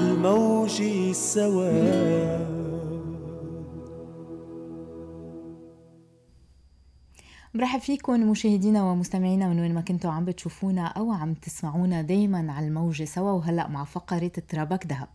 عالموج سوا برحب فيكم مشاهدينا ومستمعينا من وين ما كنتوا عم بتشوفونا أو عم تسمعونا دايما على الموجة سوا وهلأ مع فقرة ترابك ذهب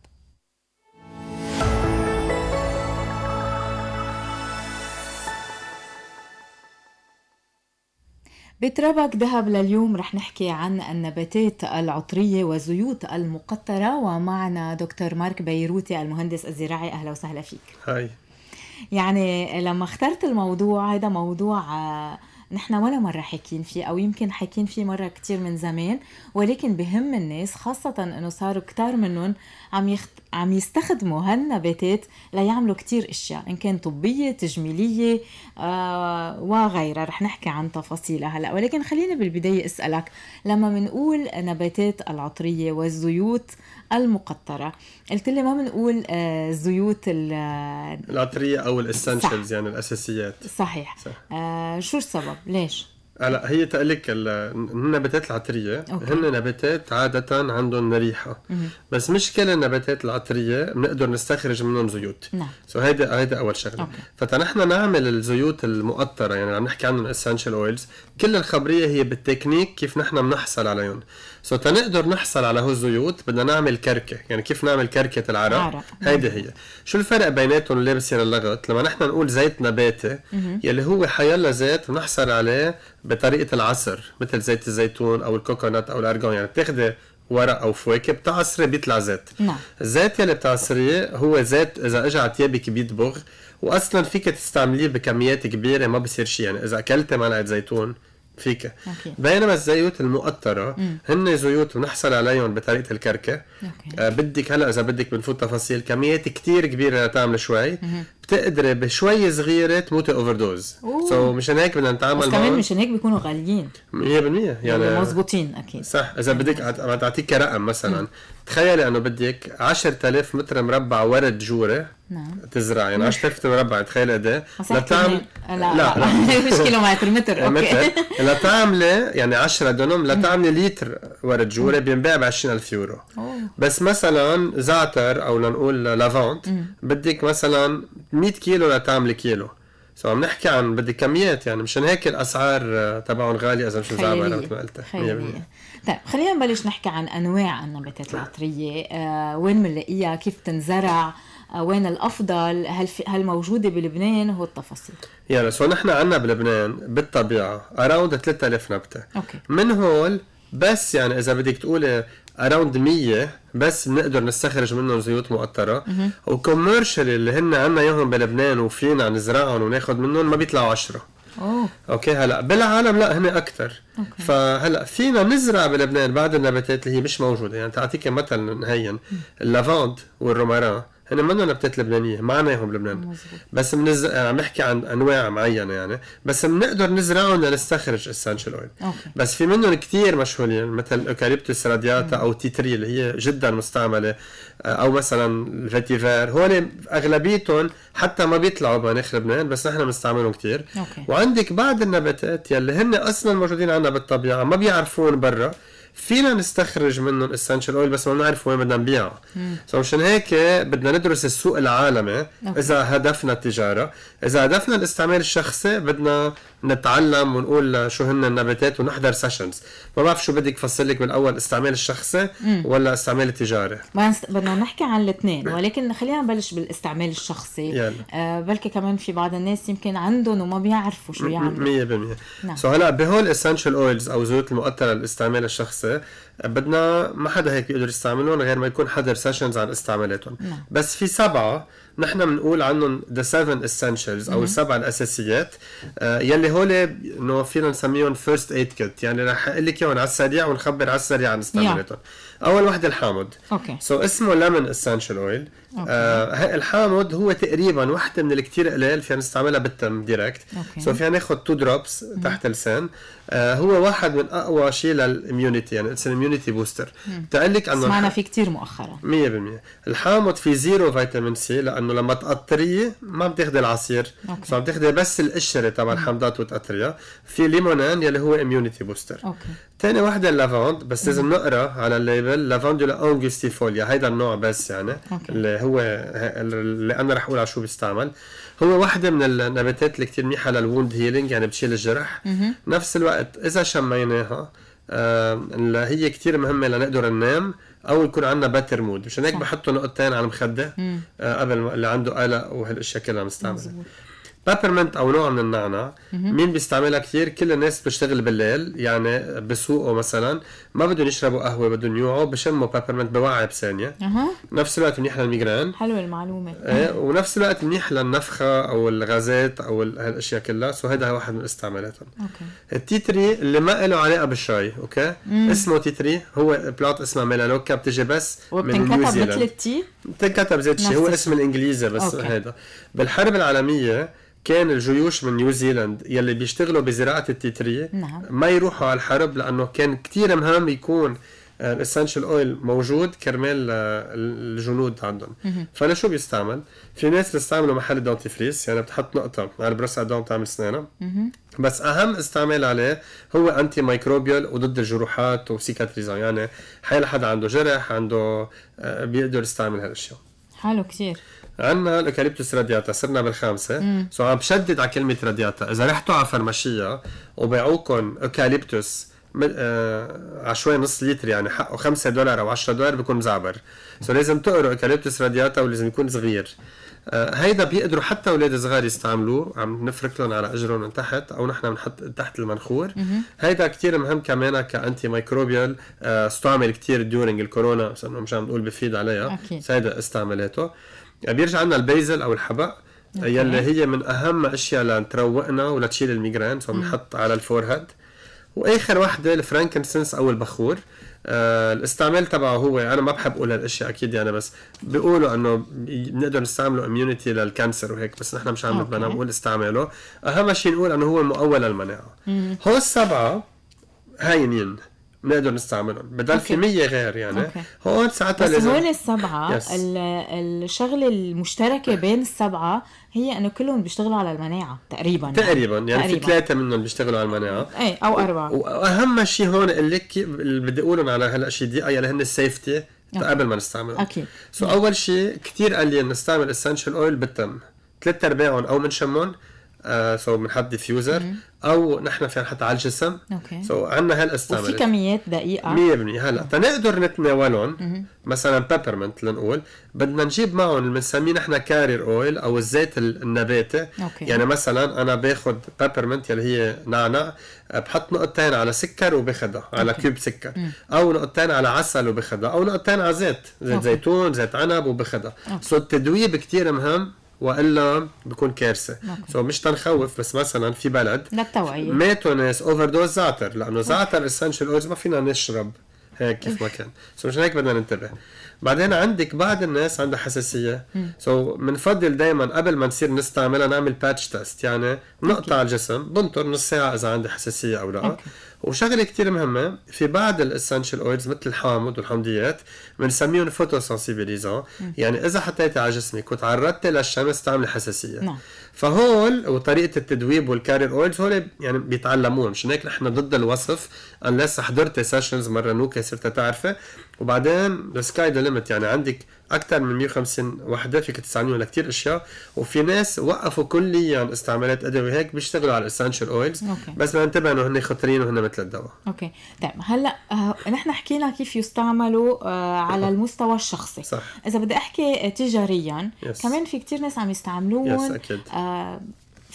بترابك ذهب لليوم رح نحكي عن النباتات العطرية والزيوت المقطرة ومعنا دكتور مارك بيروتي المهندس الزراعي. أهلا وسهلا فيك. هاي. يعني لما اخترت الموضوع هذا موضوع آه، نحن ولا مرة حاكين فيه أو يمكن حاكين فيه مرة كتير من زمان ولكن بهم الناس خاصة إنه صاروا كتار منهم عم يخت... عم يستخدموا هالنباتات ليعملوا كتير أشياء إن كان طبية تجميلية آه وغيرها. رح نحكي عن تفاصيلها هلأ. ولكن خلينا بالبداية أسألك لما بنقول نباتات العطرية والزيوت المقطرة. قلت لي ما بنقول آه زيوت العطرية أو ال essentials يعني الأساسيات. صحيح. صح. آه شو السبب؟ ليش؟ هلا هي تقلك النباتات العطرية. okay. هن نباتات عادة عندهم ريحه بس مش كل النباتات العطرية بنقدر نستخرج منهم زيوت. نعم. so هيدا هيدا أول شغلة. فتنحن نعمل الزيوت المقطرة يعني عم نحكي عنهم essential oils كل الخبرية هي بالتكنيك كيف نحن بنحصل عليهم. so تنقدر نحصل على هول الزيوت بدنا نعمل كركة. يعني كيف نعمل كركة العرق هيدي هي. شو الفرق بيناتهم اللي بصير اللغط؟ لما نحن نقول زيت نباتي يلي هو حيلا زيت بنحصل عليه بطريقة العصر مثل زيت الزيتون أو ال coconut أو ال argan يعني بتاخذي ورق أو فواكه بتعصري بيطلع زيت. نعم. الزيت يلي بتعصريه هو زيت إذا اجى على ثيابك بيدبغ واصلا فيك تستعمليه بكميات كبيرة ما بصير شيء يعني إذا أكلتي معلقه زيتون فيك. okay. بينما الزيوت المقطرة هن زيوت بنحصل عليهم بطريقة الكركة. okay. آه بدك هلا إذا بدك بنفوت تفاصيل كميات كتير كبيرة لتعمل شوي. بتقدري بشوي صغيرة تموتي overdose so مشان هيك بدنا نتعامل بس كمان مشان هيك بيكونوا غاليين. 100% يعني, يعني مزبوطين أكيد. صح. إذا بدك تعطيك رقم مثلا. تخيلي إنه بدك 10000 متر مربع ورد جوري نعم. تزرع. يعني 10000 متر مربع تخيل قد إيه. لتعمل لا لا, لا. مش كيلو متر. متر. okay. لتعملي يعني 10 دونم لتعملي لتر ورد جوري بينباع ب 20000 يورو. أوه. بس مثلا زعتر أو لنقول lavande بدك مثلا 100 كيلو لتعملي كيلو so عم نحكي عن بدك كميات يعني مشان هيك الأسعار تبعهم غالية إذا مش مزعبرة مثل ما قلت طيب خلينا نبلش نحكي عن أنواع النباتات العطرية. آه وين بنلاقيها كيف تنزرع آه وين الأفضل؟ هل في هل موجودة بلبنان؟ هو التفاصيل. يعني so نحن عندنا بلبنان بالطبيعة around 3000 نبتة. okay. من هول بس يعني إذا بدك تقولي around 100 بس بنقدر نستخرج منهم زيوت مقطرة و commercial اللي هن عندنا اياهم بلبنان وفينا نزرعهم وناخذ منهم ما بيطلعوا 10 أوه. okay هلأ بالعالم لا هن أكثر فهلأ فينا نزرع بلبنان بعض النباتات اللي هي مش موجودة. يعني تعطيك مثل تنين ال lavande وال romarin. هن منهم نباتات لبنانية؟ معناهم بلبنان مزبوط. بس منز... عم نحكي عن أنواع معينة يعني. بس بنقدر نزرعهم لنستخرج essential oil بس في منهم كثير مشهورين مثل eucalyptus radiata أو tea tree اللي هي جدا مستعملة أو مثلا ال vetiver هول أغلبيتهم حتى ما بيطلعوا بمناخ لبنان بس نحن بنستعملهم كثير وعندك بعض النباتات يلي هن أصلا موجودين عندنا بالطبيعة ما بيعرفون برا. فينا نستخرج منهم essential oil بس ما بنعرف وين بدنا نبيعه so مشان هيك بدنا ندرس السوق العالمي. okay. إذا هدفنا التجارة إذا هدفنا الاستعمال الشخصي بدنا نتعلم ونقول شو هن النباتات ونحضر sessions ما بعرف شو بدك فصل لك بالاول استعمال الشخصي ولا استعمال التجاري بدنا نحكي عن الاثنين ولكن خلينا نبلش بالاستعمال الشخصي. يلا. آه بلكي كمان في بعض الناس يمكن عندهم وما بيعرفوا شو يعملوا. 100% نعم. so هلا بهول essential oils أو زيوت المقطرة للاستعمال الشخصي بدنا ما حدا هيك بيقدر يستعملهم غير ما يكون حضر sessions عن استعمالاتهم. نعم. بس في سبعة نحن بنقول عنهم the 7 essentials أو السبع الأساسيات. آه يلي هول إنه فينا نسميهم first aid kit يعني رح أقول لك إياهم على السريع ونخبر على السريع عن استعمالاتهم أول وحدة الحامض. okay. so اسمه lemon essential oil الحامض هو تقريبا وحدة من الكثير قليل فينا نستعملها بالتم direct so فينا ناخذ 2 drops تحت اللسان آه هو واحد من أقوى شيء لل immunity يعني it's immunity booster بتقول لك إنه سمعنا فيه كثير مؤخرا. 100% الحامض في zero vitamin C لأنه لما تقطريه ما بتاخذي العصير. so عم تاخذي بس القشرة تبع الحمضات وتقطريها. في limonène يلي هو immunity booster okay. ثاني وحدة ال lavande بس لازم نقرأ على ال label. label lavandula angustifolia هيدا النوع بس يعني okay. اللي هو اللي أنا رح أقول على شو بيستعمل. هو واحدة من النباتات اللي كتير منيحة لل wound healing يعني بتشيل الجرح. نفس الوقت إذا شميناها آه هي كتير مهمة لنقدر ننام أو يكون عندنا better mood مشان هيك بحطوا نقطتين على المخدة آه قبل اللي عنده قلق وهالأشياء كلها مستعمله peppermint أو نوع من النعناع مين بيستعملها كثير كل الناس بتشتغل بالليل يعني بسوقه مثلا ما بدهم يشربوا قهوة بدهم يوعوا بشموا peppermint بوعي بثانية. أه. نفس الوقت منيح لل migraine حلوة المعلومة. إيه ونفس الوقت منيح للنفخة أو الغازات أو هالأشياء كلها. so هذا واحد من استعمالاتهم. okay. ال tea tree اللي ما له علاقة بالشاي okay؟ مم. اسمه tea tree هو plant اسمها melaleuca بتجي بس من نيوزيلاند مثل ال tea؟ بتنكتب زي الشيء هو اسم الإنجليزي بس هذا بالحرب العالمية كان الجيوش من نيوزيلاند يلي بيشتغلوا بزراعة ال tea tree نعم. ما يروحوا على الحرب لأنه كان كتير مهم يكون ال essential oil موجود كرمال آه، الجنود عندهم. فلشو بيستعمل؟ في ناس بتستعمله محل dentifrice يعني بتحط نقطة على ال brosse à dents بتعمل اسنانها بس أهم استعمال عليه هو antimicrobial وضد الجروحات و cicatrisant يعني حيلا حدا عنده جرح عنده آه، بيقدر يستعمل هالاشياء حلو كثير عندنا ال eucalyptus radiata صرنا بالخامسة. so عم بشدد على كلمة radiata. إذا رحتوا على فرماشيه وبيعوكم eucalyptus آه عشوائي نص لتر يعني حقه 5 دولار أو 10 دولار بيكون مزعبر. so لازم تقروا eucalyptus radiata ولازم يكون صغير. آه هيدا بيقدروا حتى أولاد صغار يستعملوه. عم نفرك لهم على أجرهم من تحت أو نحن بنحط تحت المنخور. هيدا كتير مهم كمان ك antimicrobial آه استعمل كتير during الكورونا بس إنه مش عم نقول بفيد عليها. أكيد. هيدا استعمالاته يعني بيرجع عندنا ال basil أو الحبق يلي هي من أهم أشياء لتروقنا ولتشيل ال migraine so بنحط على ال forehead وآخر وحدة ال frankincense أو البخور آه الاستعمال تبعه هو أنا ما بحب أقول هالأشياء أكيد يعني بس بيقولوا إنه بنقدر نستعمله immunity لل cancer وهيك بس نحن مش عم بدنا نقول استعمله أهم شيء نقول إنه هو مقوي للمناعة هو السبعة هاينين بنقدر نستعملهم. بدل في 100 غير يعني. okay. هون ساعتها بس لازم هول السبعة الشغلة المشتركة بين السبعة هي إنه كلهم بيشتغلوا على المناعة تقريبا تقريبا. يعني, يعني في ثلاثة منهم بيشتغلوا على المناعة. اي أو أربعة. وأهم شيء هون اللي بدي أقولهم على هلا شيء دقيقة يلي هن ال safety قبل ما نستعملهم. أكيد. so أول شيء كثير قليل نستعمل essential oil بالتم. ثلاث أرباعهم أو بنشمهم so بنحط diffuser أو نحن فينا نحط على الجسم okay. so عندنا هالاستعمال وفي كميات دقيقة. 100% هلا تنقدر نتناولهم. مثلا peppermint لنقول بدنا نجيب معهم اللي بنسميه نحن carrier oil أو الزيت النباتي. okay. يعني مثلا أنا باخذ peppermint اللي هي نعناع بحط نقطتين على سكر وباخذها على okay. cube سكر. أو نقطتين على عسل وباخذها أو نقطتين على زيت. زيت okay. زيتون زيت عنب وباخذها so التدويب كثير مهم. وإلا بكون كارثة. so مش تنخوف بس مثلا في بلد للتوعيه ماتوا ناس overdose زعتر لأنه زعتر essential oils ما فينا نشرب هيك كيف ما كان. so مشان هيك بدنا ننتبه. بعدين عندك بعض الناس عندها حساسية. so بنفضل دائما قبل ما نصير نستعملها نعمل patch test يعني نقطة ع الجسم. بنطر نص ساعة إذا عندي حساسية أو لا. okay. وشغلة كتير مهمة في بعض ال essential oils مثل الحامض والحمضيات بنسميهم photosensibilisant يعني إذا حطيتي على جسمك وتعرضتي للشمس تعملي حساسية. نعم. فهول وطريقة التدويب وال carrier oils هول يعني بيتعلمون عشان هيك؟ نحن ضد الوصف unless حضرتي sessions مره نوكا صرت تعرفي وبعدين ال sky the limit يعني عندك أكثر من 150 وحدة فيك تستعملهم لكثير أشياء. وفي ناس وقفوا كليا استعمالات أدوية هيك بيشتغلوا على ال essential oils بس بدنا ننتبه إنه هن خطرين وهن مثل الدواء. okay. طيب هلأ آه نحن حكينا كيف يستعملوا آه على المستوى الشخصي. صح. إذا بدي أحكي تجاريا yes. كمان في كثير ناس عم يستعملوهم yes أكيد. آه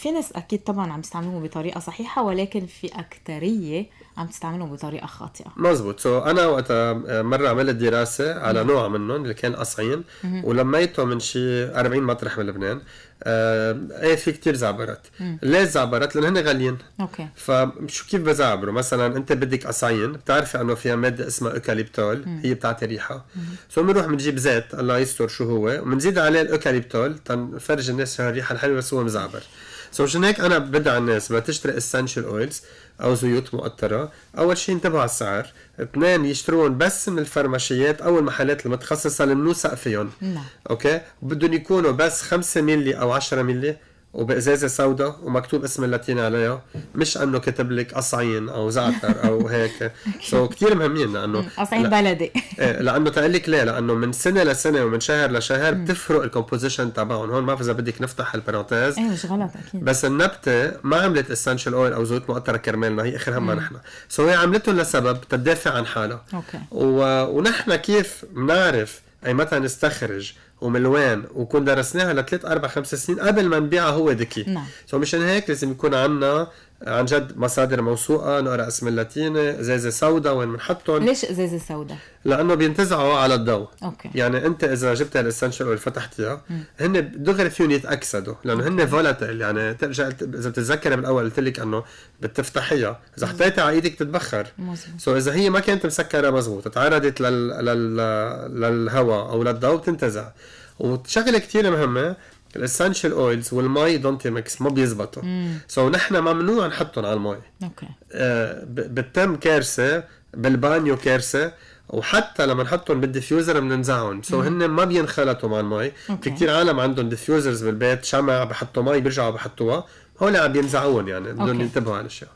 في ناس أكيد طبعا عم يستعملوهم بطريقة صحيحة ولكن في اكثريه عم تستعملهم بطريقة خاطئة. مزبوط. so أنا وقتها مرة عملت دراسة على نوع منهم اللي كان قصعين ولميته من شي 40 مطرح بلبنان آه إيه في كتير زعبرت ليش زعبرت؟ لأن هن غاليين. okay. فشو كيف بزعبروا؟ مثلا أنت بدك قصعين بتعرفي إنه فيها مادة اسمها eucalyptol هي بتعطي ريحة. so بنروح بنجيب زيت الله يستر شو هو وبنزيد عليه ال eucalyptol تنفرج الناس الريحة الحلوة بس هو مزعبر. so عشان هيك أنا بدعي الناس؟ بدها تشتري essential oils أو زيوت مقطرة أول شيء انتبهوا على السعر. اثنين يشترون بس من الفرماشيات أو المحلات المتخصصة اللي منوثق فيهم. نعم. okay؟ بدهم يكونوا بس 5 ملي أو 10 ملي وبإزازة سوداء ومكتوب اسم اللاتيني عليها مش إنه كتب لك قصعين أو زعتر أو هيك. so كثير مهمين لأنه قصعين بلدي. إيه لأنه تقول لك ليه؟ لأنه من سنة لسنة ومن شهر لشهر بتفرق ال composition تبعهم. هون ما إذا بدك نفتح ال parenthèse إيه مش غلط أكيد. بس النبتة ما عملت essential oil أو زيوت مقطرة كرمالنا هي آخر همها نحن. so هي عملتهم لسبب تدافع عن حالها. okay. و... ونحن كيف بنعرف أي متى نستخرج ومن وين وكون درسناها لثلاث أربع خمس سنين قبل ما نبيعها هو ذكي. نعم. so مشان هيك لازم يكون عندنا عن جد مصادر موثوقة نقرأ اسم اللاتيني ازازه سوداء وين بنحطهم؟ ليش ازازه سوداء؟ لأنه بينتزعوا على الضوء. okay. يعني أنت إذا جبت ال essential oil فتحتيها هن دغري فيهم يتأكسدوا لأنه هن volatile يعني ترجع إذا بتتذكري بالاول قلت لك إنه بتفتحيها. إذا حطيتها على إيدك تتبخر مظبوط. so إذا هي ما كانت مسكرة مزبوط تعرضت لل... لل... للهواء أو للضوء بتنتزع. وشغلة كثير مهمة ال essential oils والمي don't mix ما بيزبطوا. so نحن ممنوع نحطهم على المي okay. آه ب- بتم كارثة بالبانيو كارثة وحتى لما نحطهم بال diffuser بننزعهم so هن ما بينخلطوا مع المي. في كثير عالم عندهم diffusers بالبيت شمع بحطوا مي بيرجعوا بحطوها. هول عم بينزعوهم يعني بدهم. ينتبهوا على الأشياء.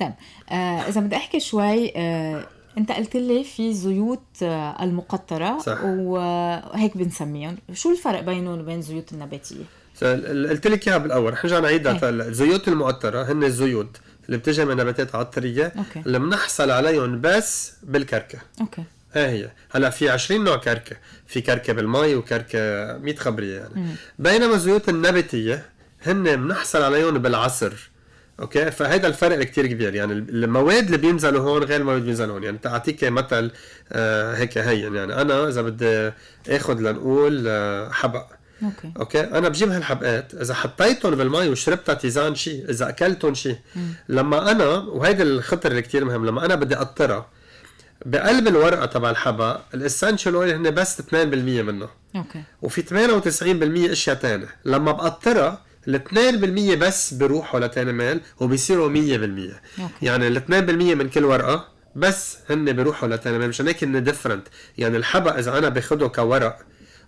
طيب آه إذا بدي أحكي شوي آه انت قلت لي في زيوت آه المقطرة صح. وهيك بنسميهم. شو الفرق بينهم وبين الزيوت النباتية؟ قلت لك إياها بالأول. رح نرجع نعيدها إيه. هلا الزيوت المقطرة هن الزيوت اللي بتجي من نباتات عطرية okay. اللي بنحصل عليهم بس بالكركة. أوكي. ها هي. هلا في 20 نوع كركة. في كركة بالمي وكركة 100 خبرية يعني. مم. بينما الزيوت النباتية هن بنحصل عليهم بالعصر. okay؟ فهيدا الفرق كتير كبير. يعني المواد اللي بينزلوا هون غير المواد اللي بينزلوا هون. يعني تعطيك مثل آه هيك هين. يعني أنا إذا بدي آخذ لنقول آه حبق. okay. okay؟ أنا بجيب هالحبقات. إذا حطيتهم بالمي وشربتها tisane شيء إذا أكلتهم شيء لما أنا وهيدا الخطر اللي كتير مهم لما أنا بدي أقطرها بقلب الورقة تبع الحبق ال essential oil هن بس 2% منه. okay. وفي 98% إشياء تانية. لما بقطرها ال 2% بس بيروحوا لتاني ميل وبيصيروا 100% okay. يعني ال 2% من كل ورقة بس هن بيروحوا لتاني ميل مشان هيك هن different يعني الحبق إذا أنا باخده كورق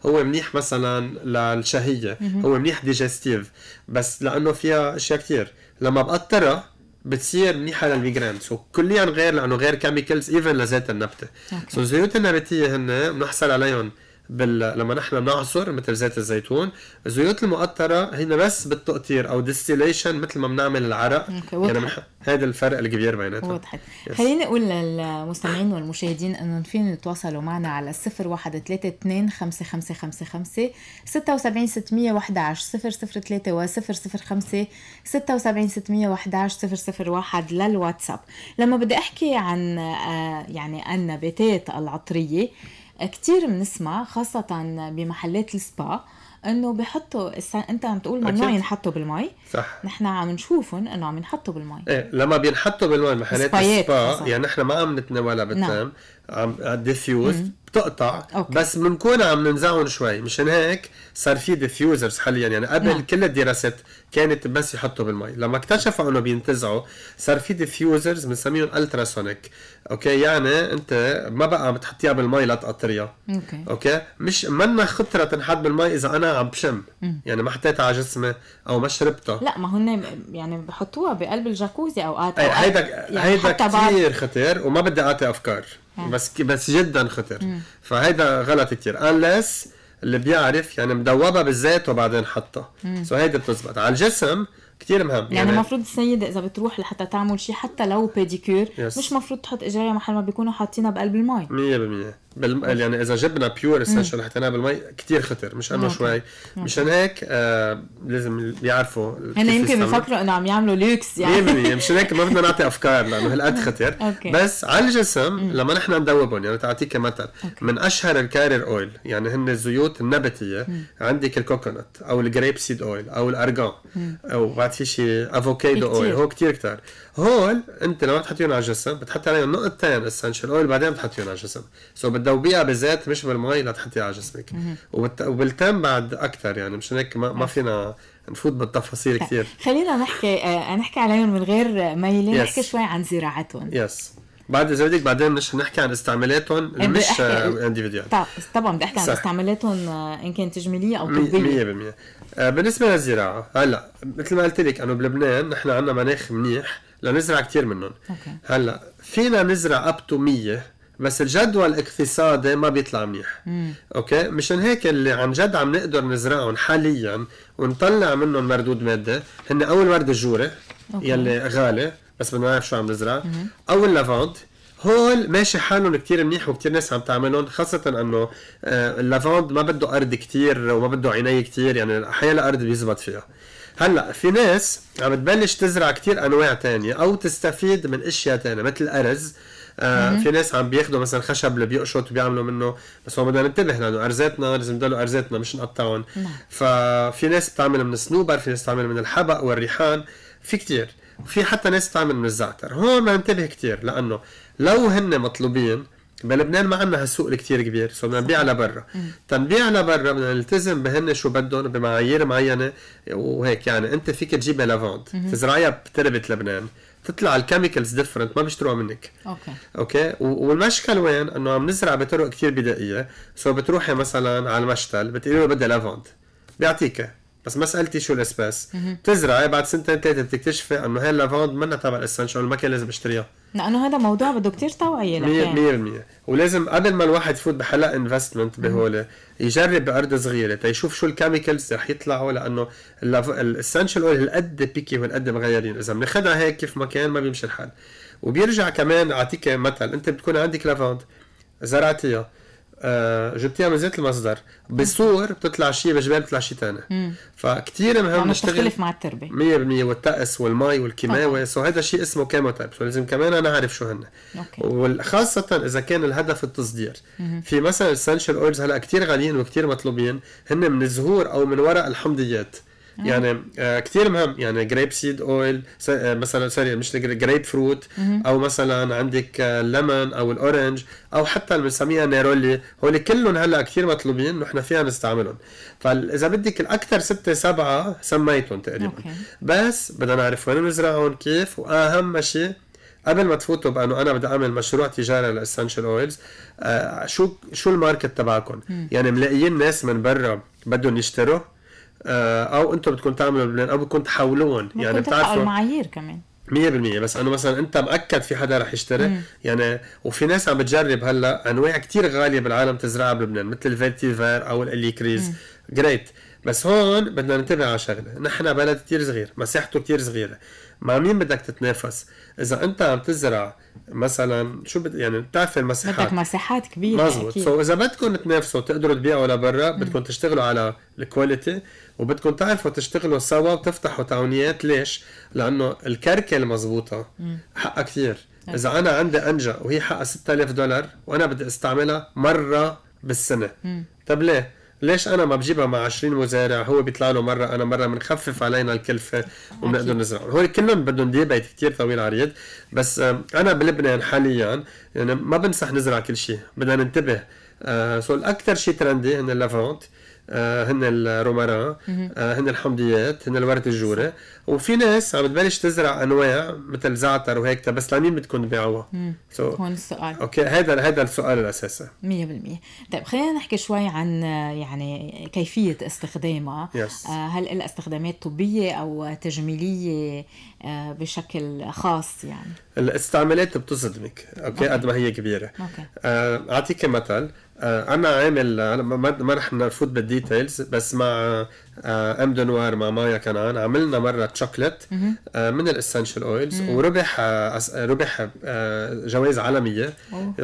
هو منيح مثلا للشهية هو منيح digestive بس لأنه فيها أشياء كتير. لما بقطرها بتصير منيحة لل migraine. so كليا غير لأنه غير chemicals even لذات النبتة. so الزيوت النباتية هن بنحصل عليهم. بال... لما نحن بنعصر مثل زيت الزيتون الزيوت المؤطرة هن بس بالتقطير أو distillation مثل ما بنعمل العرق. يعني منح... هذا الفرق الكبير بيناتهم. وضحت Yes. خليني أقول للمستمعين والمشاهدين إنه فيهم يتواصلوا معنا على الصفر واحد ثلاثة اثنين خمسة خمسة خمسة خمسة ستة وسبعين ستمية واحد عشر صفر صفر ثلاثة وصفر صفر خمسة ستة وسبعين ستمية واحد عشر صفر صفر واحد للواتساب. لما بدي أحكي عن آه، يعني النباتات العطرية كتير بنسمع خاصة بمحلات السبا إنه بحطوا. أنت عم تقول ممنوع. ينحطوا بالمي صح نحن عم نشوفهم إنه عم ينحطوا بالمي إيه لما بينحطوا بالماء محلات السبا. يعني نحن ما عم نتناولها بالتم نعم. عم diffuse بتقطع okay. بس بنكون عم ننزعهم شوي. مشان هيك صار في diffusers حاليا. يعني قبل نعم. كل الدراسات كانت بس يحطوا بالمي. لما اكتشفوا إنه بينتزعوا صار في diffusers بنسميهم ultrasonic okay؟ يعني أنت ما بقى عم تحطيها بالمي لتقطريها okay. okay؟ مش منا خطرة تنحط بالمي إذا أنا عم بشم. مم. يعني ما حطيتها على جسمي أو ما شربتها. لا ما هن يعني بحطوها بقلب الجاكوزي أوقات هيدا يعني هيدا حتى بعد كثير خطير وما بدي أعطي أفكار. بس بس جدا خطر. فهيدا غلط كثير unless اللي بيعرف يعني مدوبها بالزيت وبعدين حطها so هيدا بتزبط. على الجسم كثير مهم. يعني المفروض السيدة إذا بتروح لحتى تعمل شيء حتى لو pedicure. مش مفروض تحط إجريها محل ما بيكونوا حاطينها بقلب المي. 100% بال... يعني إذا جبنا pure essential حطيناها بالمي كثير خطر مش إنه. شوي. مشان هيك آه لازم يعرفوا هن يمكن. بيفكروا إنه عم يعملوا لوكس 100% يعني مشان هيك ما بدنا نعطي أفكار لأنه هالقد خطر. بس على الجسم لما نحن ندوبهم يعني تعطيك مثل. من أشهر ال carrier oil يعني هن الزيوت النباتية عندك ال coconut أو ال grape seed oil أو الأرغان أو بعد في شيء avocado. oil هو كتير كتار. هول انت لما تحطيهم على الجسم بتحطي عليهم نقطتين essential oil بعدين بتحطيهم على الجسم. so بتذوبيها بزيت مش بالمي لتحطيها على جسمك. وبت... وبالتم بعد أكثر يعني مشان هيك ما, ما فينا نفوت بالتفاصيل كثير خلينا نحكي آه نحكي عليهم من غير ميلة Yes. نحكي شوي عن زراعتهم؟ yes بعد اذا بدك بعدين مش نحكي عن استعمالاتهم مش individual طبعا بدي أحكي عن استعمالاتهم آه، إن كانت تجميلية أو طبية. 100% آه، بالنسبة للزراعة هلأ مثل ما قلت لك انه بلبنان نحن عندنا مناخ منيح. لنزرع كثير منهم. okay. هلأ فينا نزرع up to 100 بس الجدوى الاقتصادي ما بيطلع منيح. مم. okay؟ مشان هيك اللي عن جد عم نقدر نزرعهم حاليا ونطلع منهم مردود مادي هن أول ورد الجوري okay. يلي غالي بس بدنا نعرف شو عم نزرع. أو ال lavande هول ماشي حالهم كتير منيح وكتير ناس عم تعملهم خاصة إنه آه، ال lavande ما بده أرض كتير وما بده عناية كتير يعني أحيانا الأرض بيزبط فيها. هلأ في ناس عم تبلش تزرع كتير أنواع تانية أو تستفيد من أشياء تانية مثل الأرز. آه في ناس عم بياخذوا مثلا خشب اللي بيقشط وبيعملوا منه بس هو بدنا ننتبه لأنه أرزاتنا لازم نضلوا أرزاتنا مش نقطعهم. نعم. ففي ناس بتعمل من الصنوبر في ناس بتعمل من الحبق والريحان. في كتير. وفي حتى ناس بتعمل من الزعتر. هون بدنا ننتبه كتير لأنه لو هن مطلوبين بلبنان ما عندنا هالسوق الكتير كبير so بدنا نبيع لبرا. تنبيع لبرا بدنا نلتزم بهن شو بدهم بمعايير معينة وهيك يعني. أنت فيك تجيبها lavande تزرعيها بتربة لبنان. تطلع ال chemicals different ما بيشتروها منك. okay. okay؟ والمشكل وين؟ إنه عم نزرع بطرق كتير بدائية. so بتروحي مثلا على المشتل بتقولي له بدها lavande بيعطيك. بس ما سألتي شو ال espèce. بتزرعي بعد سنتين ثلاثة بتكتشفي إنه هاي ال lavande منها تبع ال essential ما كان لازم أشتريها. لأنه هذا موضوع بده كتير توعية 100% لكان 100% ولازم قبل ما الواحد يفوت بهيك investment بهول يجرب بارض صغيرة. تيشوف شو ال chemicals رح يطلعوا لأنه ال essential oil هالقد picky وهالقد مغيرين. إذا بناخذها هيك كيف ما كان ما بيمشي الحال. وبيرجع كمان أعطيك مثل أنت بتكون عندك lavande زرعتيها. آه جبتيها من ذات المصدر. بصور بتطلع شيء بجبال بتطلع شيء ثاني فكتير مهم نشتغل بتختلف مع التربة. 100% والطقس والمي والكيماوي so هذا شيء اسمه chemotype so لازم كمان نعرف شو هن okay. وخاصة إذا كان الهدف التصدير. في مثلا essential oils هلأ كتير غاليين وكتير مطلوبين. هن من الزهور أو من ورق الحمضيات. يعني آه كثير مهم. يعني grape seed oil مثلا sorry مش جريب فروت أو مثلا عندك آه ليمون أو ال orange أو حتى اللي بنسميها neroli هول كلهم هلأ كثير مطلوبين نحن فيها نستعملهم. فإذا بدك الأكثر ستة سبعة سميتهم تقريبا. okay. بس بدنا نعرف وين نزرعهم كيف؟ وأهم شيء قبل ما تفوتوا بأنه أنا بدي أعمل مشروع تجاري لل essential oils آه شو شو ال market تبعكم؟ يعني ملاقيين ناس من برا بدهم يشتروا آه أو أنتم بدكم تعملوا بلبنان أو بدكم تحولوهم يعني بتعرفوا المعايير كمان. 100% بس انه مثلا أنت مأكد في حدا رح يشتري؟ يعني وفي ناس عم بتجرب هلأ أنواع كتير غالية بالعالم تزرعها بلبنان مثل ال vetiver أو ال hélichryse. great بس هون بدنا ننتبه على شغلة. نحن بلد كتير صغير مساحته كتير صغيرة. مع مين بدك تتنافس؟ إذا أنت عم تزرع مثلا شو بد يعني بتعرف المساحات بدك مساحات كبيرة مزبوط. so إذا بدكم تنافسوا تقدروا تبيعوا لبرا بدكم تشتغلوا على ال quality وبدكم تعرفوا تشتغلوا سوا وتفتحوا تعاونيات ليش؟ لأنه الكركة المضبوطه حقها كثير إذا أنا عندي انجا وهي حقها 6000 دولار وأنا بدي استعملها مرة بالسنة طب ليه؟ ليش أنا ما بجيبها مع 20 مزارع هو بيطلع له مرة أنا مرة بنخفف علينا الكلفة وبنقدر نزرع هول كلهم بدهم ديبيت كثير طويل عريض بس آم، أنا بلبنان حاليا يعني ما بنصح نزرع كل شيء بدنا ننتبه. آه so الأكثر شيء trendy هن ال lavande آه هن ال romarin. آه هن الحمضيات هن الورد الجوري وفي ناس عم تبلش تزرع أنواع مثل زعتر وهيك بس لمين بدكم تبيعوها؟ so هون السؤال. okay هذا هذا السؤال الأساسي. 100% طيب خلينا نحكي شوي عن آه، يعني كيفية استخدامها. Yes. آه، هل لها استخدامات طبية أو تجميلية آه، بشكل خاص يعني؟ الاستعمالات بتصدمك. okay قد ما هي كبيرة. okay. آه، أعطيك مثل. آه، أنا عامل أنا ما رح نفوت بال details بس مع آه، um دنوار مع مايا كنعان. عملنا مرة تشوكلت آه، من ال essential oils وربح آه، ربح آه، جوائز عالمية.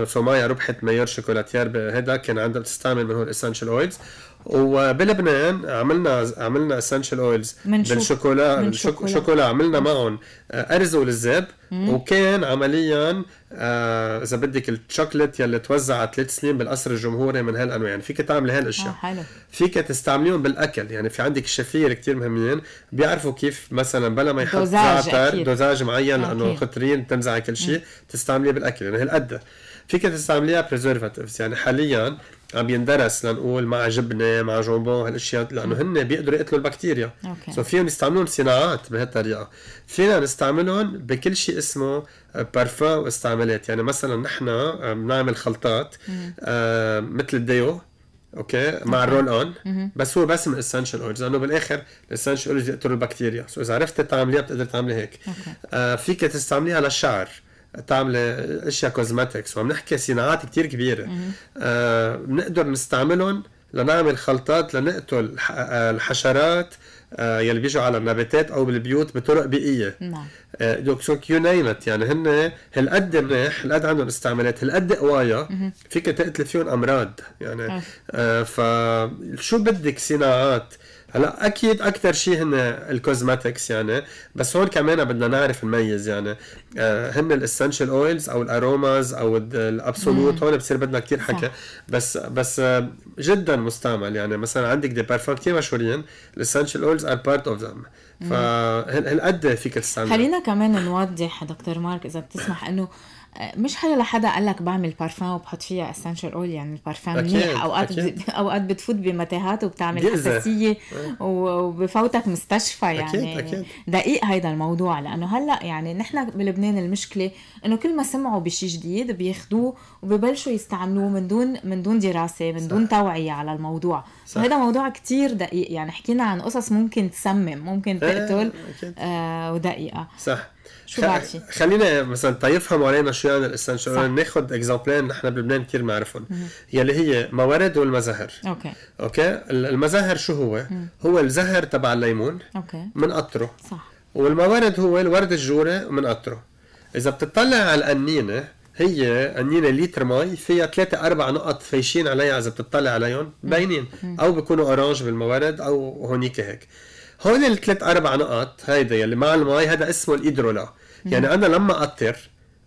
so مايا ربحت fr: meilleur chocolatier هذا كان عندها بتستعمل من هون ال essential oils وبلبنان عملنا عملنا essential oils بالشوكولا شوكولا. عملنا معهم آه، أرز ولزاب وكان عمليا آه، إذا بدك الشوكليت يلي توزعت ثلاث سنين بالقصر الجمهوري من هالأنواع. يعني فيك تعملي آه هالاشياء فيك تستعمليهم بالأكل. يعني في عندك الشفير كتير مهمين بيعرفوا كيف مثلا بلا ما يحط dosage زعتر. dosage معين لأنه. خطرين تنزع كل شيء تستعمليه بالأكل. يعني هالقد فيك تستعمليها preservatives يعني حاليا عم بيندرس لنقول مع جبنة مع jambon هالأشياء لأنه هن بيقدروا يقتلوا البكتيريا. okay. so فيهم يستعملون صناعات بهالطريقة. فينا نستعملهم بكل شيء اسمه بارفان واستعمالات يعني مثلا نحن بنعمل خلطات آه مثل ال déo. okay مع ال roll-on. بس هو بس من essential oils لأنه بالآخر ال essential oils يقتلوا البكتيريا. so إذا عرفت تعمليها بتقدر تعملي هيك. آه فيك تستعمليها للشعر تعملي أشياء cosmetics وعم نحكي صناعات كتير كبيرة. آه بنقدر نستعملهم لنعمل خلطات لنقتل آه، الحشرات آه، يلي بيجوا على النباتات أو بالبيوت بطرق بيئية. نعم. آه، donc so you name يعني هن هالقد منيح هالقد عندهم استعمالات هالقد قوايا فيك تقتل فيهم أمراض. يعني. آه فشو بدك صناعات؟ هلا أكيد أكثر شيء هن ال cosmetics يعني بس هون كمان بدنا نعرف نميز يعني. آه هن ال essential oils أو ال aromas أو ال- ال absolute هون بصير بدنا كثير حكي. بس بس آه جدا مستعمل يعني. مثلا عندك des parfums كثير مشهورين ال essential oils are part of them فهالقد فيك تستعمل خلينا كمان نوضح دكتور مارك إذا بتسمح إنه مش حدا لحدا قال لك بعمل بارفان وبحط فيها essential oil يعني البارفان منيح أوقات. بت- أوقات بتفوت بمتاهات وبتعمل. حساسية و- وبفوتك مستشفى يعني أكيد، أكيد. دقيق هيدا الموضوع لأنه هلا يعني نحن بلبنان المشكلة إنه كل ما سمعوا بشيء جديد بياخذوه وببلشوا يستعملوه من دون من دون دراسة من دون توعية على الموضوع صح. وهذا موضوع كتير دقيق يعني حكينا عن قصص ممكن تسمم ممكن إيه، تقتل. آه ودقيقة صح شو بعد؟ خلينا مثلا تيفهموا علينا شو يعني ال essential. oil ناخذ example ين نحن بلبنان كثير بنعرفهم يلي هي موارد والمزهر okay. okay؟ ال- المزهر شو هو؟ هو الزهر تبع الليمون okay. بنقطره صح. والموارد هو الورد الجوري بنقطره إذا بتطلع على القنينه هي قنينه لتر مي فيها ثلاثة أربع نقط فايشين عليها إذا بتطلع عليهم. باينين. أو بيكونوا orange بالموارد أو هونيك هيك. هول الثلاث أربع نقط هيدا يلي مع المي هذا اسمه ال hydrolat يعني أنا لما أقطر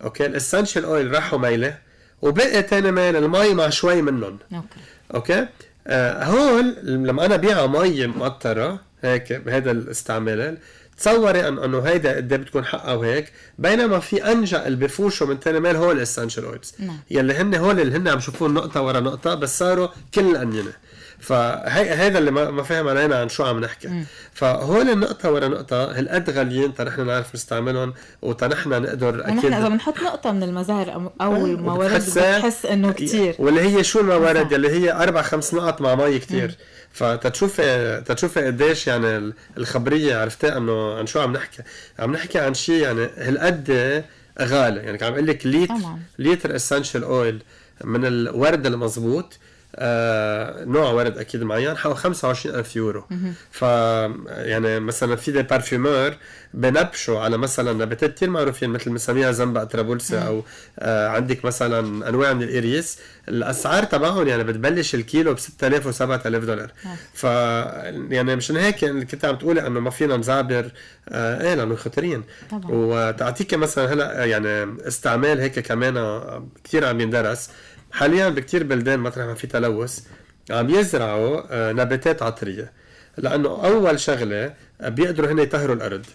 okay ال essential oil راحوا ميلة وبقي تاني ميل المي مع شوي منهم. okay. okay؟ آه هون لما أنا بيعها مي مقطرة هيك بهذا الاستعمال تصوري ان أنه هيدا قد إيه بتكون حقها وهيك بينما في انجا اللي بفوشوا من تاني ميل هول ال essential oils. نعم. يلي هن هول اللي هن عم يشوفون نقطة ورا نقطة بس صاروا كل القنينه فهي هذا اللي ما فاهم علينا عن شو عم نحكي. فهول النقطة ورا نقطة هالقد غاليين تا نحن نعرف نستعملهم وتا نحن نقدر ونحن أكيد إذا بنحط نقطة من المزهر أو- أو آه، الموارد بتحس إنه كتير. واللي هي شو الموارد. اللي هي أربع خمس نقط مع مي كتير. فتتشوفي تتشوفي قديش يعني ال- الخبرية عرفتي إنه عن شو عم نحكي عم نحكي عن شيء يعني هالقد غالي يعني عم أقول لك طبعاً. لتر essential oil من الورد المضبوط آه نوع ورد أكيد معين حوالي 25000 يورو. ف يعني مثلا في des parfumeurs بنبشوا على مثلا نباتات كثير معروفين مثل بنسميها زنبق ترابلسا أو آه عندك مثلا أنواع من ال iris الأسعار تبعهم يعني بتبلش الكيلو ب 6000 و 7000 دولار. ف يعني مشان هيك كنت عم تقولي إنه ما فينا نزعبر آه إيه لأنه خطرين طبعاً. وتعطيك مثلا هلأ يعني استعمال هيك كمان كثير عم يندرس. حاليا بكتير بلدان مطرح ما في تلوث عم يزرعوا آه، نباتات عطرية. لأنه أول شغلة آه، بيقدروا هن يطهروا الأرض.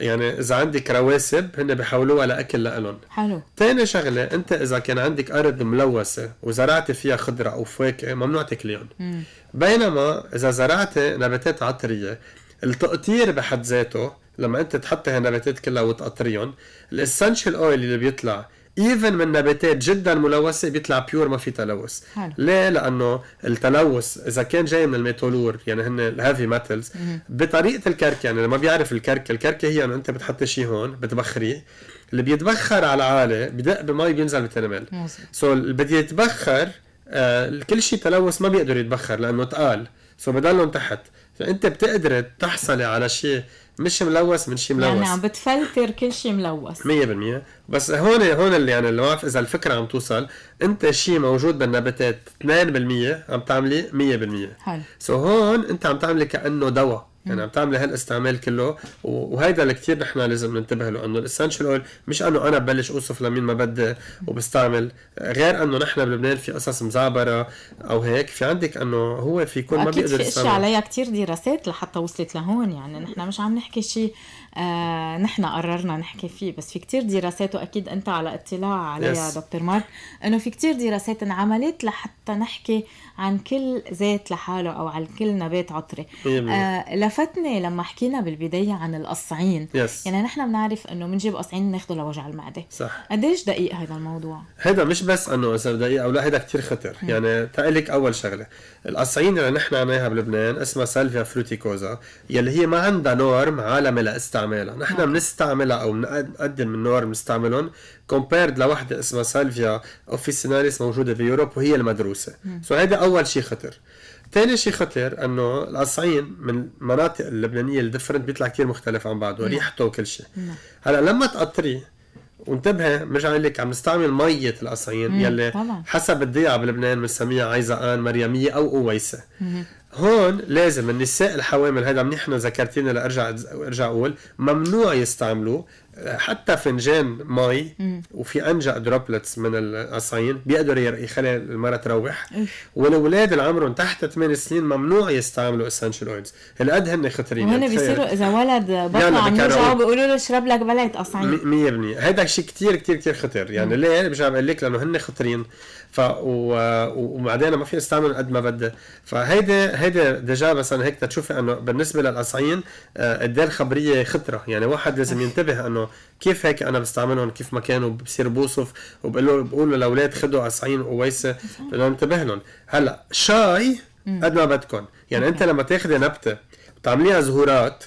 يعني إذا عندك رواسب هن بيحولوها لأكل لإلهم. حلو. تاني شغلة أنت إذا كان عندك أرض ملوثة وزرعت فيها خضرة أو فواكه ممنوع تاكليهم. بينما إذا زرعت نباتات عطرية التقطير بحد ذاته لما أنت تحطي هالنباتات كلها وتقطريهم ال essential oil اللي بيطلع even من نباتات جدا ملوثة بيطلع pure ما في تلوث. حلو. ليه؟ لأنه التلوث إذا كان جاي من ال métaux lourds يعني هن ال heavy metals بطريقة الكركه يعني لما بيعرف الكركه الكركه هي إنه أنت بتحط شيء هون بتبخريه. اللي بيتبخر على العالي بدق بمي بينزل بالتنمل مظبوط. so اللي بده يتبخر آه كل شيء تلوث ما بيقدر يتبخر لأنه تقال. so بضلهم تحت. فأنت بتقدر تحصلي على شيء مش ملوث من شيء ملوث. يعني عم بتفلتر كل شيء ملوث. 100% بس هون هون اللي يعني اللي ما بعرف إذا الفكرة عم توصل أنت شيء موجود بالنباتات 2% عم تعملي 100% حلو. so هون أنت عم تعملي كأنه دواء. يعني عم تعملي هالاستعمال كله وهيدا اللي كثير نحن لازم ننتبه له إنه ال essential oil مش إنه أنا ببلش أوصف لمين ما بدي وبستعمل غير إنه نحن بلبنان في قصص مزعبرة أو هيك في عندك إنه هو في يكون ما بيقدر يستعمل في عليها كثير دراسات لحتى وصلت لهون يعني نحن مش عم نحكي شيء آه نحن قررنا نحكي فيه بس في كتير دراسات وأكيد أنت على اطلاع عليها yes. دكتور مارك إنه في كتير دراسات انعملت لحتى نحكي عن كل زيت لحاله أو عن كل نبات عطري. آه لفتني لما حكينا بالبداية عن القصعين. Yes. يعني نحن بنعرف إنه بنجيب قصعين ناخده لوجع المعدة. صح. قديش دقيق هذا الموضوع؟ هذا مش بس إنه إذا دقيق أو لا هذا كتير خطر. م. يعني تقلك أول شغلة. القصعين اللي نحن عنا بلبنان اسمها Salvia fruticosa يلي هي ما عندها نورم عالمي لاستعمالها نحن بنستعملها أو بنقدم من norm نستعملهم compared لوحدة اسمها Salvia officinalis موجودة في Europe وهي المدروسة. so هيدا أول شيء خطر. ثاني شيء خطر إنه القصعين من المناطق اللبنانية ال different بيطلع كثير مختلف عن بعضه ريحته وكل شيء هلأ لما تقطريه وانتبه برجع أقول لك عم نستعمل مية القصعين يلي طبعا. حسب الضيعة بلبنان بنسميها عيزقان مريمية أو أويسة. هون لازم النساء الحوامل هذا منيح ذكرتيني لأرجع أرجع أقول ممنوع يستعملوه. حتى فنجان مي وفي أنجا droplets من القصعين بيقدر يخلي المراه تطرح. والأولاد اللي عمرهم تحت 8 سنين ممنوع يستعملوا essential oils هالقد هن خطرين. وهن بيصيروا إذا ولد بطلع عم يرجعوا بيقولوا له اشرب لك بلاية قصعين 100% هذا شيء كثير كثير كثير خطر يعني مم. ليه؟ برجع بقول لك لأنه هن خطرين. ف و... وبعدين ما في استعمل قد ما بدي فهيدي هيدي ديجا مثلا هيك تشوفي إنه بالنسبة للقصعين قد الخبريه خطرة. يعني واحد لازم ينتبه إنه كيف هيك أنا بستعملهم؟ كيف ما كانوا بصير بوصف وبقول له بقول للاولاد خذوا قصعين وويسه بدنا ننتبه لهم. هلأ شاي قد ما بدكم. يعني أنت لما تاخذي نبتة بتعمليها زهورات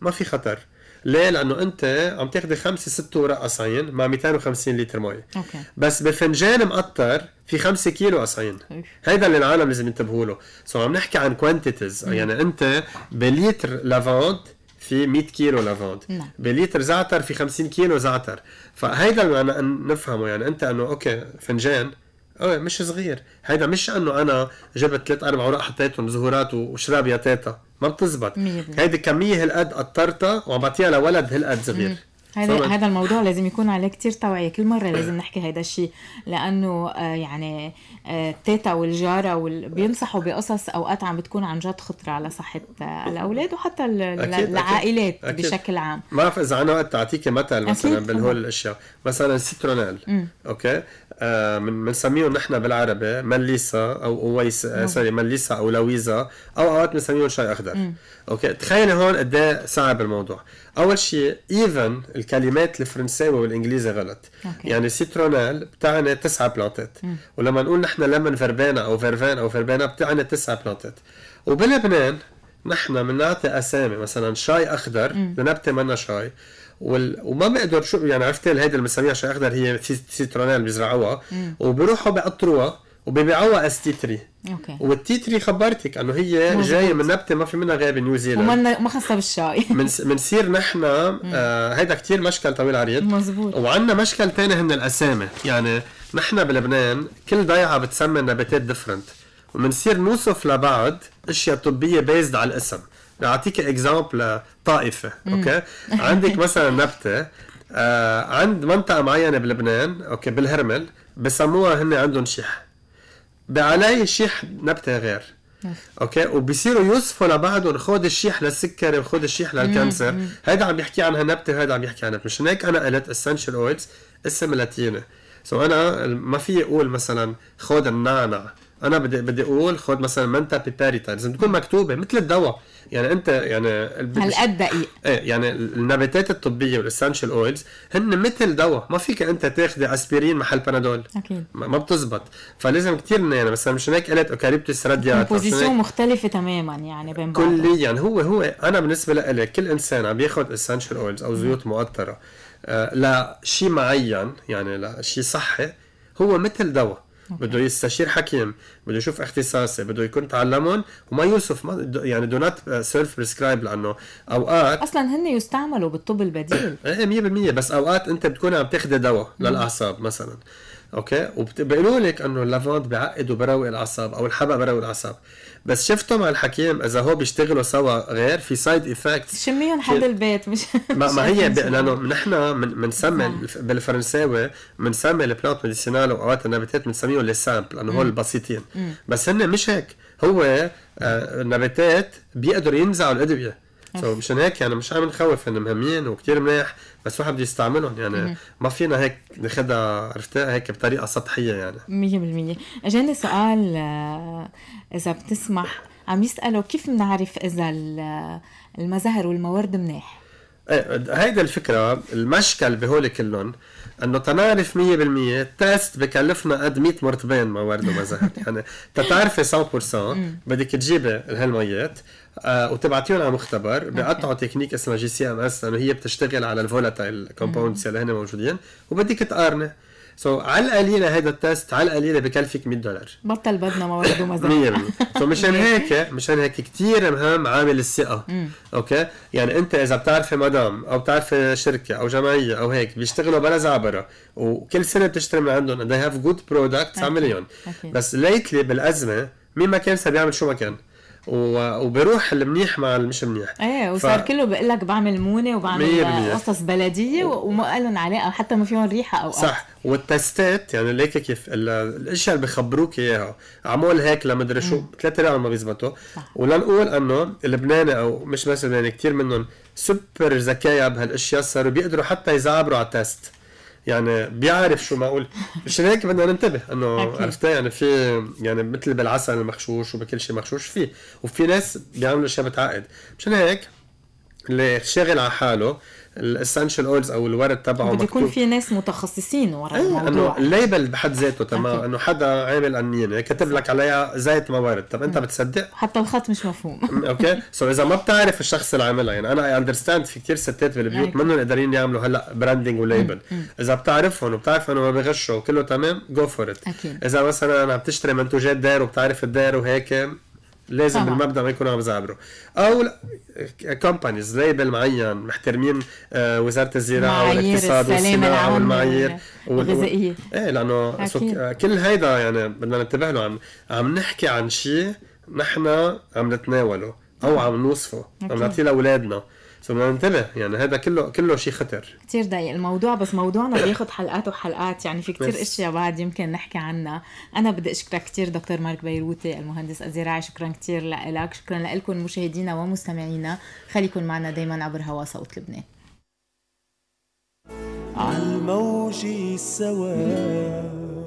ما في خطر. ليه؟ لأنه أنت عم تاخذي خمسة ست ورق قصعين مع 250 لتر مي. أوكي. بس بفنجان مقطر في 5 كيلو قصعين هيدا اللي العالم لازم ينتبهوا له. so عم نحكي عن quantities يعني أنت بليتر lavande في 100 كيلو lavande نعم. بليتر زعتر في 50 كيلو زعتر. فهيدا اللي نفهمه يعني أنت أنه أوكي فنجان. اوه مش صغير. هيدا مش أنه أنا جبت ثلاث أربع أوراق حطيتهم زهورات وشراب يا تيتا. ما بتزبط. هيدي كمية هالقد قطرتها وعم بعطيها لولد هالقد صغير. هذا هذا الموضوع لازم يكون عليه كتير توعية. كل مرة لازم نحكي هذا الشيء. لأنه آه يعني آه تيتا والجارة وال... بينصحوا بقصص أوقات عم بتكون عن جد خطرة على صحة آه الأولاد وحتى أكيد العائلات أكيد. بشكل عام. ما بعرف إذا أنا وقت اعطيكي مثل مثلا بالهول الأشياء. مثلا citronelle أوكي؟ آه من بنسميهم نحن بالعربي مليسا أو اويس آه sorry مليسا أو لويزا أو أوقات بنسميهم شاي اخضر مم. أوكي؟ تخيلي هون قد إيه صعب الموضوع. أول شيء even الكلمات الفرنساوي والإنجليزي غلط. أوكي. يعني citronelle بتعني تسعة plant ات. ولما نقول نحن lemon verbena أو verveine أو verbena بتعني تسعة plant ات. وبلبنان نحن بنعطي أسامي مثلا شاي أخضر لنبته منا شاي. وال... وما بقدر شو يعني عرفت هيدي بنسميها شاي اخضر هي citronelle بيزرعوها. وبيروحوا بيقطروها وبيبيعوها as tea tree أوكي. وال tea tree خبرتك إنه هي جاية من نبتة ما في منها غير بنيوزيلاند وما ما خاصه بالشاي. من بنصير نحن آه هيدا كثير مشكل طويل عريض. مزبوط وعندنا مشكل ثاني هن الأسامي. يعني نحن بلبنان كل ضيعة بتسمي نباتات different وبنصير نوصف لبعض أشياء طبية based على الاسم. أعطيك example تافهة أوكي؟ عندك مثلا نبتة آه عند منطقة معينة بلبنان أوكي بالهرمل بسموها هن عندهم شيح. بعاليه شيح نبتة غير أوكي؟ وبصيروا يوصفوا لبعضهم خذ الشيح للسكري وخذ الشيح لل cancer. هيدا عم بيحكي عنها نبتة وهيدا عم يحكي عنها. مشان هيك أنا قلت essential oils اسم لاتيني so أنا ما في أقول مثلا خذ النعنع أنا بدي بدي أقول خذ مثلا Mentha piperita لازم تكون مكتوبة مثل الدواء. يعني انت يعني هالقد دقيق؟ إيه يعني النباتات الطبية وال essential oils هن مثل دواء. ما فيك أنت تاخذي اسبرين محل بنادول أكيد. ما بتزبط. فلازم كثير يعني مثلا مشان هيك قلت Eucalyptus radiata بوزيسيون مختلفة تماما يعني بين بعض كليا. يعني هو هو أنا بالنسبة لي كل إنسان عم ياخذ essential oils أو زيوت مقطرة آه لشيء معين يعني لشيء صحي هو مثل دواء. بده يستشير حكيم بده يشوف اختصاصي بده يكون تعلمهم وما يوصف ما يعني do not self prescribe لأنه أوقات أصلا هن يستعملوا بالطب البديل. إيه 100% بس أوقات أنت بتكون عم تاخذ دواء للأعصاب مثلا. أوكي؟ وبيقولوا لك إنه ال lavande بيعقد وبروق الأعصاب أو الحبق بروق الأعصاب. بس شفتوا مع الحكيم إذا هو بيشتغلوا سوا غير في side effects شميهم حد البيت مش ما, ما هي لأنه نحن بنسمي بالفرنساوي بنسمي ال plantes médicinales واوقات النباتات بنسميهم les simples لأنه هول البسيطين. بس هن مش هيك. هو آه النباتات بيقدروا ينزعوا الأدوية. so مشان هيك يعني مش عم نخوف انه مهمين وكتير منيح بس واحد بده يستعملهم يعني ما فينا هيك ناخذها عرفتها هيك بطريقة سطحية يعني. 100% أجاني سؤال آه، إذا بتسمح عم يسألوا كيف بنعرف إذا المازهر والماورد منيح؟ إيه هيدا الفكرة المشكل بهول كلهم إنه تنعرف 100% test بكلفنا قد 100 مرطبان ماورد ومازهر يعني تتعرفي 100% بدك تجيبي هالميات آه وتبعتيهم على مختبر. بيقطعوا تكنيك اسمها GC-MS لأنه هي بتشتغل على ال volatile compounds اللي هن موجودين وبدك تقارني. so, على القليلة هيدا ال test على القليلة بكلفك 100 دولار. بطل بدنا ماورد ومازهر 100% so مشان هيك مشان هيك كثير مهم عامل الثقة. أوكي؟ يعني أنت إذا بتعرفي مدام أو بتعرفي شركة أو جمعية أو هيك بيشتغلوا بلا زعبرة وكل سنة بتشتري من عندهم they have good products اعمليهم بس lately بالأزمة مين ما كان بيعمل شو ما كان. وبروح المنيح مع المش منيح. إيه وصار ف... كله بيقول لك بعمل مونه وبعمل قصص بلدية وما لهم علاقه حتى ما فيهم ريحة أو صح. والتستات يعني ليك كيف الأشياء اللي بخبروك إياها. عمول هيك لمدري شو ثلاث ارباع ما بيزبطوا. ولنقول إنه اللبناني أو مش بس اللبناني كثير منهم سوبر ذكايا بهالأشياء صاروا بيقدروا حتى يزعبروا على التست. يعني بيعرف شو معقول مشان هيك بدنا ننتبه إنه عرفتي يعني في يعني مثل بالعسل المخشوش وبكل شيء مخشوش فيه. وفي ناس بيعملوا أشياء بتعقد. مشان هيك اللي شاغل على حاله ال essential oils أو الورد تبعه بده يكون في ناس متخصصين ورا إيه الموضوع. إنه ال label بحد ذاته تمام؟ إنه حدا عامل قنينه كاتب لك عليها زيت ماورد طب أنت بتصدق؟ حتى الخط مش مفهوم. أوكي؟ so إذا ما بتعرف الشخص اللي عاملها يعني أنا I understand في كثير ستات بالبيوت منهم قادرين يعملوا هلأ branding و label إذا بتعرفهم وبتعرف انه ما بيغشوا وكله تمام go for it إذا مثلا عم تشتري منتوجات دير وبتعرف الدير وهيك لازم طبعا. بالمبدأ ما يكونوا عم يزعبروا. أو companies label معين محترمين آه، وزارة الزراعة والاقتصاد والصناعة والمعايير. الغذائيه إيه لأنه كل هيدا يعني بدنا ننتبه له عم عم نحكي عن شيء نحن عم نتناوله أو عم نوصفه عم نعطيه لأولادنا. بدنا ننتبه يعني هذا كله كله شيء خطر. كثير ضيق الموضوع بس موضوعنا بياخذ حلقات وحلقات يعني في كثير أشياء بعد يمكن نحكي عنها. أنا بدي أشكرك كثير دكتور مارك بيروتي المهندس الزراعي شكرا كثير لك شكرا لكم مشاهدينا ومستمعينا. خليكم معنا دائما عبر هوا صوت لبنان. عالموج سوا